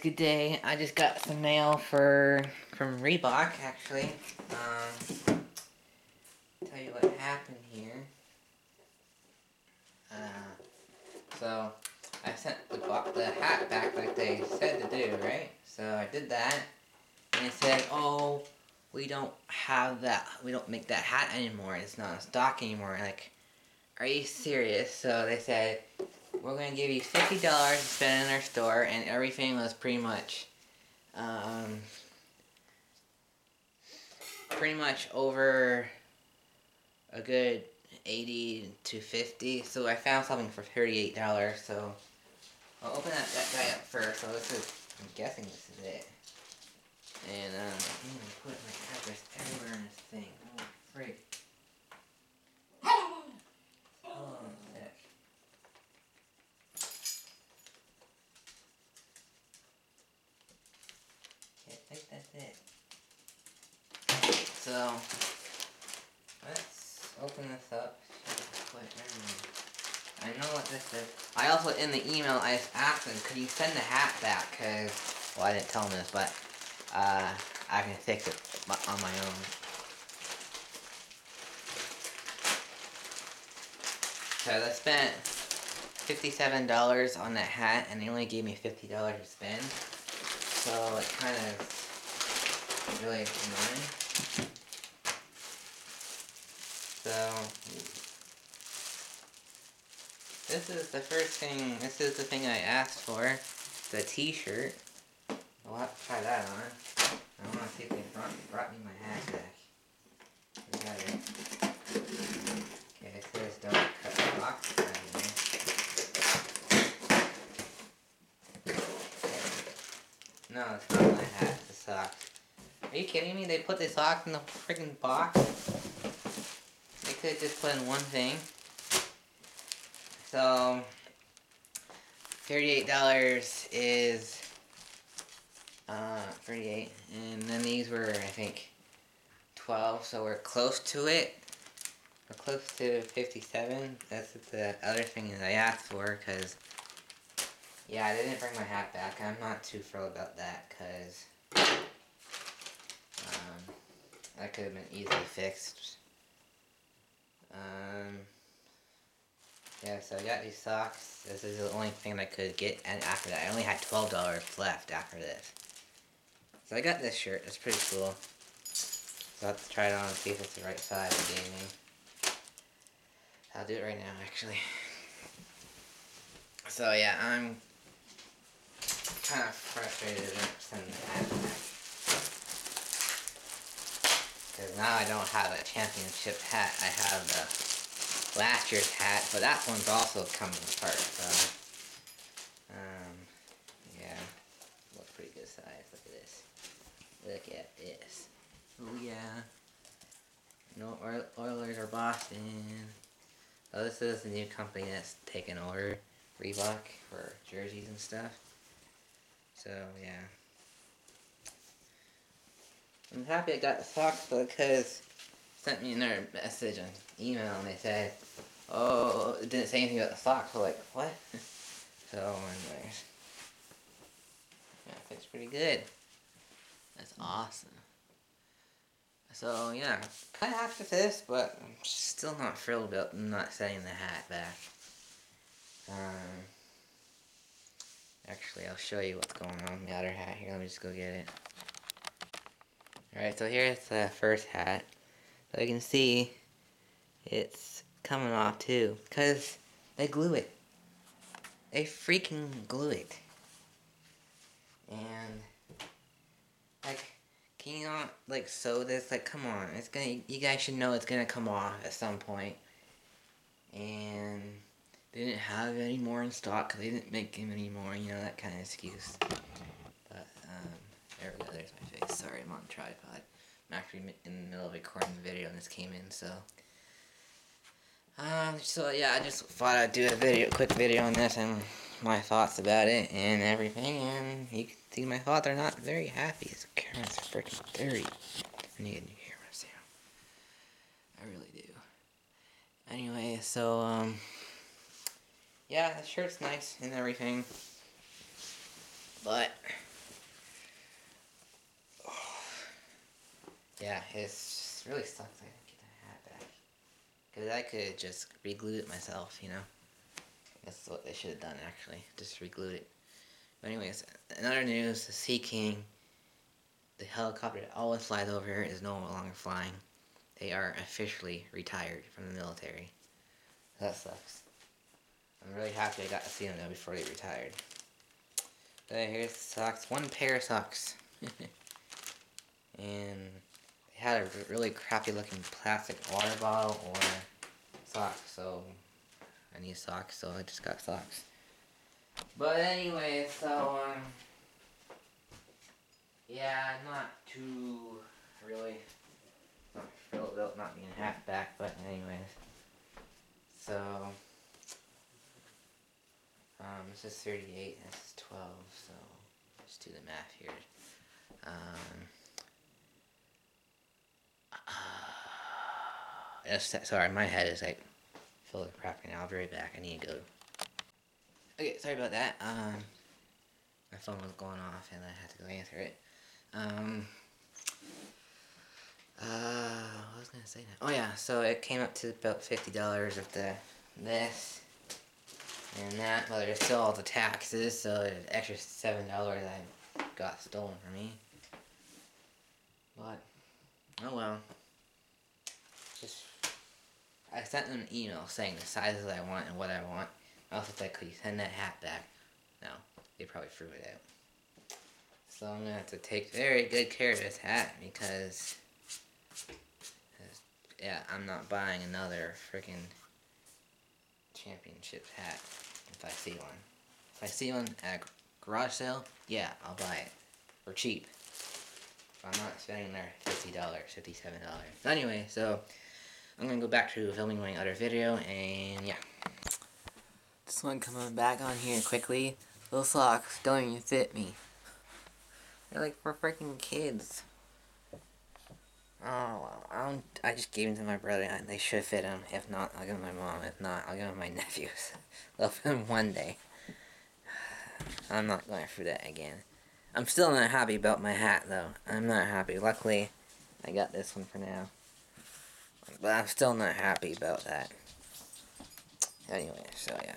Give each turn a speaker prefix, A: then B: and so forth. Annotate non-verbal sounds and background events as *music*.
A: guys, good day. I just got some mail for from Reebok actually. Um, tell you what happened here. Uh, so I sent the the hat back like they said to do, right? So I did that, and it said, "Oh, we don't have that. We don't make that hat anymore. It's not in stock anymore." Like, are you serious? So they said we're gonna give you fifty dollars to spend in our store, and everything was pretty much, um, pretty much over a good eighty to fifty. So I found something for thirty-eight dollars. So I'll open that, that guy up first. So this is, I'm guessing this is it. And um, I'm gonna put my address everywhere in this thing. Oh, freak. Hold on a sec. Okay, So, let's open this up. I know what this is. I also, in the email, I asked them, could you send the hat back? Because, well, I didn't tell them this, but uh, I can fix it on my own. Because I spent $57 on that hat, and they only gave me $50 to spend. So it kind of really annoying. So this is the first thing. This is the thing I asked for. The T-shirt. I'll have to try that on. I want to see if they brought, brought me my hat back. Got it. Okay, it says don't cut the box of No, it's not my hat, it's the socks. Are you kidding me? They put the socks in the freaking box? They could just put in one thing. So, $38 is, uh, 38 and then these were, I think, 12 so we're close to it. We're close to 57. That's the other thing that I asked for, because yeah, I didn't bring my hat back. I'm not too thrilled about that because that could have been easily fixed. Um, yeah, so I got these socks. This is the only thing I could get, and after that, I only had $12 left after this. So I got this shirt. It's pretty cool. So I'll have to try it on and see if it's the right size gave me. I'll do it right now, actually. So yeah, I'm kind of frustrated at sending the hat back. Because now I don't have a championship hat. I have the last year's hat, but that one's also coming apart, so... Um, yeah. Looks pretty good size. Look at this. Look at this. Oh yeah. No Oilers or Boston. Oh, this is the new company that's taken over Reebok for jerseys and stuff. So, yeah. I'm happy I got the socks because sent me another message on email and they said, oh, it didn't say anything about the socks. I'm like, what? *laughs* so, anyways. Yeah, it fits pretty good. That's awesome. So, yeah, kind of happy with this, but I'm still not thrilled about not sending the hat back. Um, Actually, I'll show you what's going on with the other hat. Here, let me just go get it. Alright, so here's the first hat. So you can see, it's coming off too. Because they glue it. They freaking glue it. And, like, can you not, like, sew this? Like, come on. It's gonna, you guys should know it's gonna come off at some point. And they didn't have any more in stock because they didn't make them anymore, you know, that kind of excuse. But, um, there we go. Sorry, I'm on tripod. I'm actually in the middle of recording the video and this came in, so. Um, so yeah, I just thought I'd do a video, quick video on this and my thoughts about it and everything, and you can see my thoughts are not very happy. This camera's freaking dirty. I need a new camera. I really do. Anyway, so, um, yeah, the shirt's nice and everything. But it's really sucks I didn't get the hat back. Because I could just re-glue it myself, you know? That's what they should have done, actually. Just re-glued it. But anyways, another news, the Sea King, the helicopter that always flies over here, is no longer flying. They are officially retired from the military. That sucks. I'm really happy I got to see them though before they retired. But here's the socks. One pair of socks. *laughs* and had a really crappy looking plastic water bottle or socks, so I need socks, so I just got socks. But anyway, so um yeah, not too really not about not being half back, but anyways. So um this is 38, this is 12, so let's do the math here. Um sorry, my head is like filled with crap right now. I'll be right back. I need to go. Okay, sorry about that. Um, my phone was going off and I had to go answer it. Um, uh, what was I gonna say now? Oh yeah, so it came up to about fifty dollars with the this and that. Well, there's still all the taxes, so there's extra seven dollars I got stolen from me. But oh well. I sent them an email saying the sizes I want and what I want. I also said, could you send that hat back? No, they probably threw it out. So I'm gonna have to take very good care of this hat because, yeah, I'm not buying another freaking championship hat if I see one. If I see one at a garage sale, yeah, I'll buy it for cheap. I'm not spending there $50, $57. Anyway, so I'm gonna go back to filming my other video, and yeah. This one coming back on here quickly. Those socks don't even fit me. They're like for freaking kids. Oh, I. I just gave them to my brother. and They should fit him. If not, I'll give them to my mom. If not, I'll give them to my *laughs* nephews. They'll fit him one day. *sighs* I'm not going through that again. I'm still not happy about my hat, though. I'm not happy. Luckily, I got this one for now. But I'm still not happy about that. Anyway, so yeah.